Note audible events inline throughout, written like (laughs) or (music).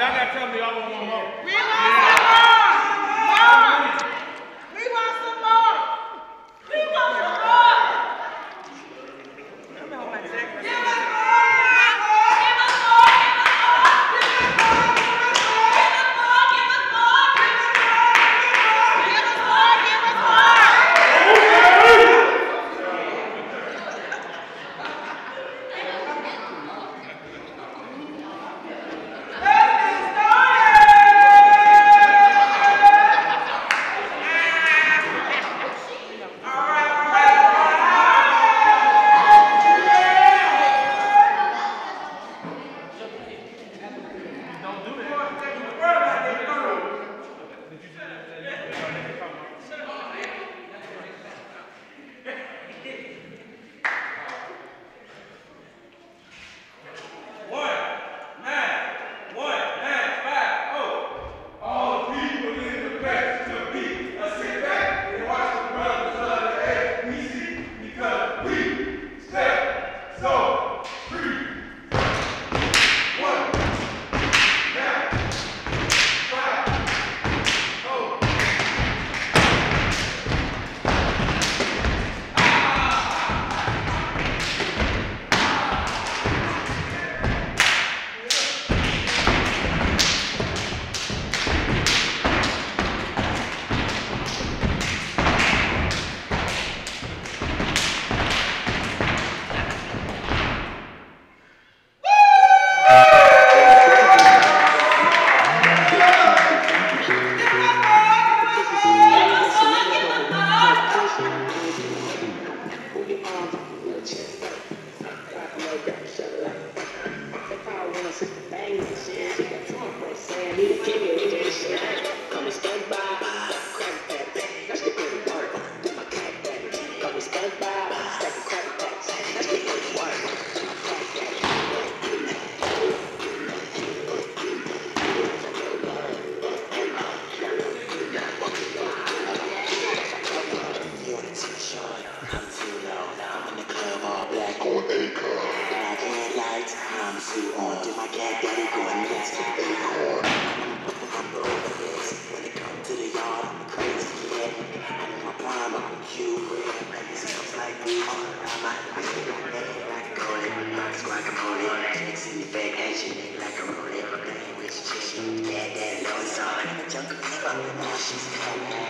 y'all gotta tell me y'all want one more. We want some more. More. We want some more. We want some more. Let me hold my jacket. Give us more. Give us more. Give us more. Give us more. Give us more. Give us more. Give us more. One, If I wanna bang this shit, I got Trump saying, need to give it. I'm too on to my cat daddy going nuts. When it comes to the yard, I'm crazy kid. I'm my prime, I'm a Cuban. Sounds like me, I might be like Cody, my guacamole. Chicks in the vacation, like a rolling. Playing with your chicken, gag daddy, no, it's on. Jungle fever, now she's coming.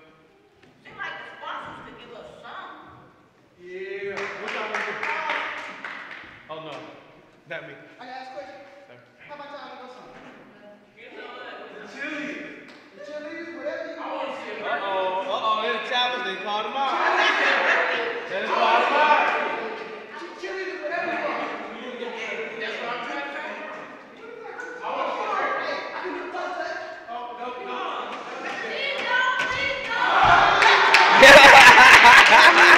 Oh no, that me. I got ask a question. How about y'all go something? Chili. Chili, whatever you want. Uh oh, uh oh, it's a challenge. They called him out. They called him I'm to say. I (laughs)